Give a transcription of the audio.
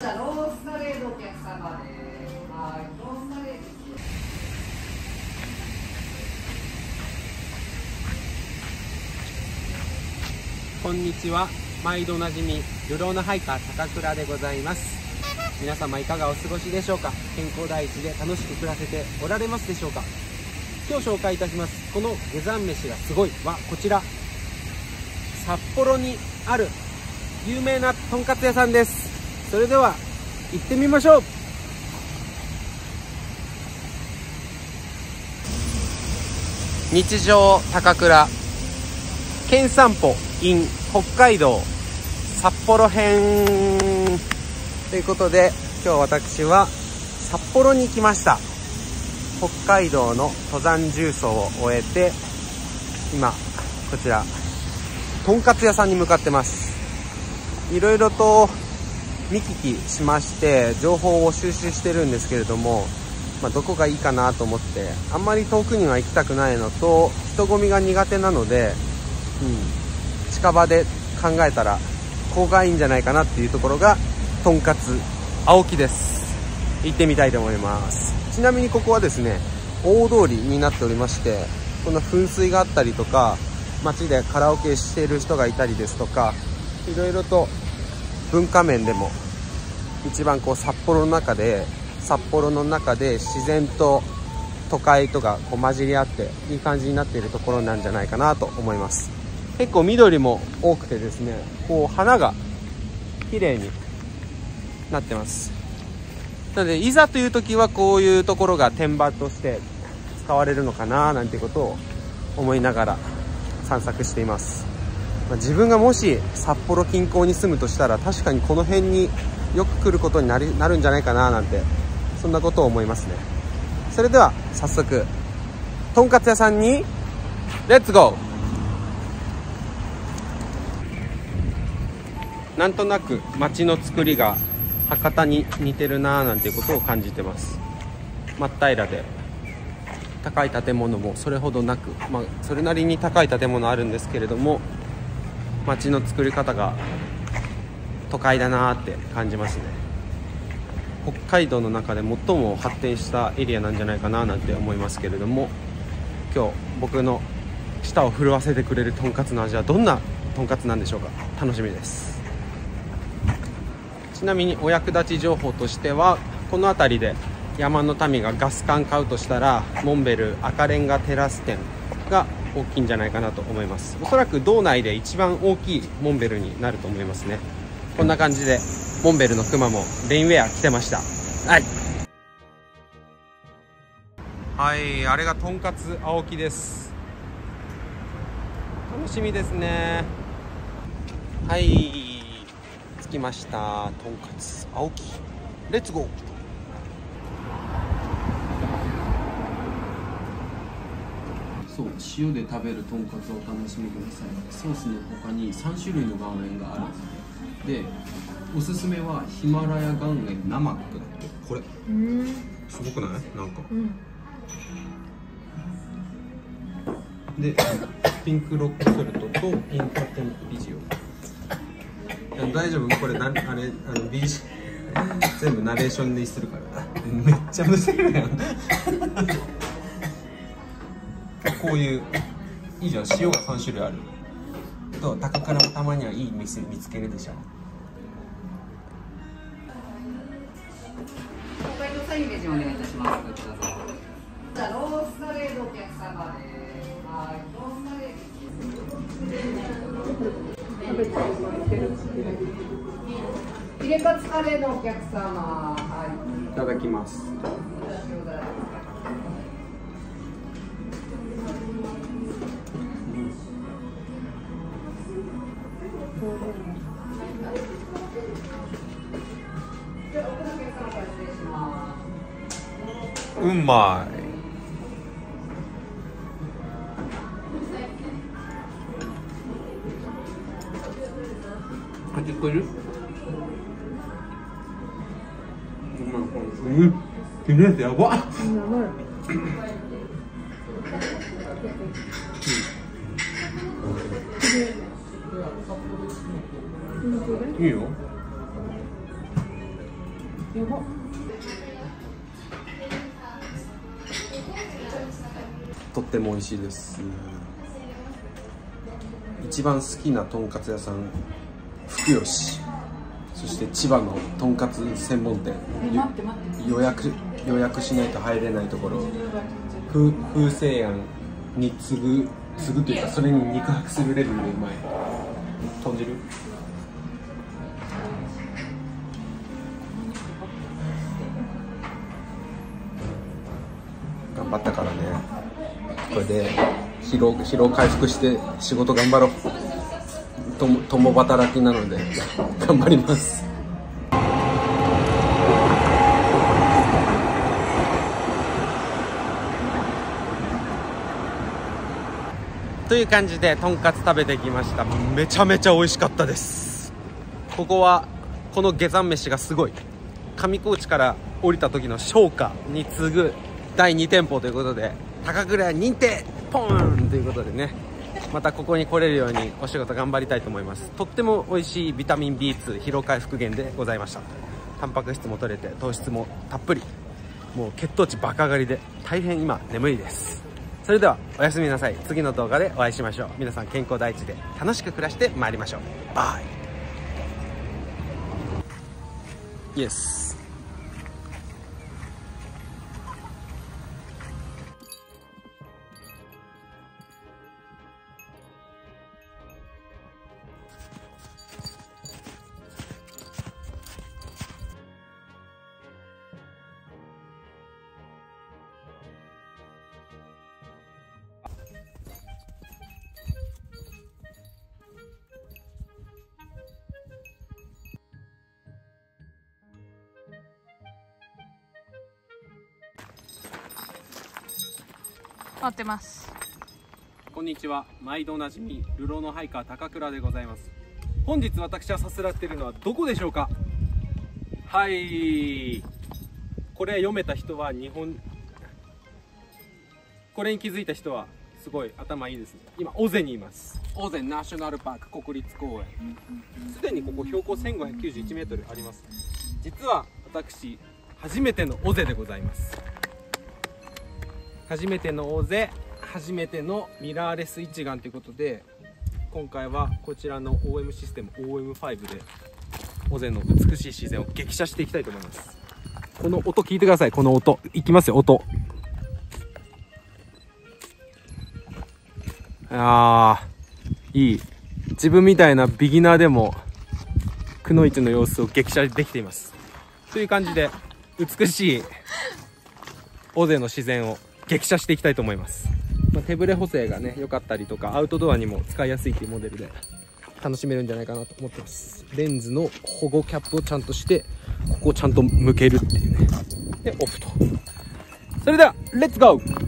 ロースカレーのお客様です。はい、ロースカレーです。こんにちは。毎度おなじみ流浪のハイカー高倉でございます。皆様いかがお過ごしでしょうか？健康第一で楽しく暮らせておられますでしょうか？今日紹介いたします。この下山飯がすごいはこちら。札幌にある有名なとんかつ屋さんです。それでは行ってみましょう。日常高倉。県散歩 in 北海道札幌編。ということで今日私は札幌に来ました。北海道の登山重走を終えて今こちらとんかつ屋さんに向かってます。いろいろと見聞きしまして情報を収集してるんですけれども、まあ、どこがいいかなと思ってあんまり遠くには行きたくないのと人混みが苦手なので、うん、近場で考えたらここがいいんじゃないかなっていうところがとんかつ青木です。行ってみたいと思います。ちなみにここはですね大通りになっておりましてこの噴水があったりとか街でカラオケしてる人がいたりですとかいろいろと文化面でも一番こう札幌の中で札幌の中で自然と都会とかこう混じり合っていい感じになっているところなんじゃないかなと思います。結構緑も多くてですねこう花が綺麗になってます。なのでいざという時はこういうところが天場として使われるのかななんてことを思いながら散策しています、まあ自分がもし札幌近郊に住むとしたら確かにこの辺によく来ることになりなるんじゃないかななんてそんなことを思いますね。それでは早速とんかつ屋さんにレッツゴーなんとなく街の作りが博多に似てるなーなんていうことを感じてます。真っ平らで。高い建物もそれほどなく、まあ、それなりに高い建物あるんですけれども街の作り方が都会だなって感じますね。北海道の中で最も発展したエリアなんじゃないかななんて思いますけれども今日僕の舌を震わせてくれるとんかつの味はどんなとんかつなんでしょうか？楽しみです。ちなみにお役立ち情報としてはこの辺りで山の民がガス管買うとしたらモンベル赤レンガテラス店が大きいんじゃないかなと思います。おそらく道内で一番大きいモンベルになると思いますね。こんな感じでモンベルのクマもレインウェア着てました。はい。はいあれがとんかつ青木です。楽しみですね。はい。着きました。とんかつ青木。レッツゴー。そう塩で食べるとんかつをお楽しみください。ソースの他に3種類の岩塩がある。でおすすめはヒマラヤ岩塩ナマックだって。これ。すごくない？なんか、でピンクロックソルトとインカテンピジオ。大丈夫？これなあれあの BG 全部ナレーションでするから。めっちゃむせるやんこういういいじゃん塩が3種類あると高倉もたまにはいい店見つけるでしょ北海道産イメージお願いいたします。どうぞじゃあロースカレーのお客様です。はい、ロースカレーです。ヒレカツカレーのお客様。はいただきますうまい。味聞こえる？うん、やば。っいいよ。とっても美味しいです。一番好きなとんかつ屋さん福吉。そして千葉のとんかつ専門店。予約予約しないと入れないところ。風風西庵に次ぐ次ぐというかそれに肉薄するレベルでうまい。豚汁？頑張ったからね。これで疲労疲労回復して仕事頑張ろう。共共働きなので頑張ります。という感じでとんかつ食べてきました。めちゃめちゃ美味しかったです。ここはこの下山飯がすごい。上高地から降りた時の商家に次ぐ第2店舗ということで高倉認定ポーンということでね。またここに来れるようにお仕事頑張りたいと思います。とっても美味しいビタミン B2 疲労回復源でございました。タンパク質も取れて糖質もたっぷり。もう血糖値バカ上がりで大変今眠いです。それではおやすみなさい。次の動画でお会いしましょう。皆さん健康第一で楽しく暮らしてまいりましょう。バイ。イエス待ってます。こんにちは。毎度おなじみルローのハイカー高倉でございます。本日私はさすらっているのはどこでしょうか？はい。これ読めた人は日本。これに気づいた人はすごい頭いいですね。今尾瀬にいます。尾瀬ナショナルパーク国立公園。すでにここ標高1591メートルあります。実は私初めての尾瀬でございます初めての大勢初めてのミラーレス一眼ということで今回はこちらの OM システム OM5 で尾瀬の美しい自然を激写していきたいと思います。この音聞いてください。この音。いきますよ音。あーいい。自分みたいなビギナーでもくのいちの様子を激写できています。という感じで美しい尾瀬の自然を激写していきたいと思います、まあ、手ぶれ補正がね良かったりとかアウトドアにも使いやすいっていうモデルで楽しめるんじゃないかなと思ってます。レンズの保護キャップをちゃんとしてここをちゃんと向けるっていうね。でオフと。それではレッツゴー!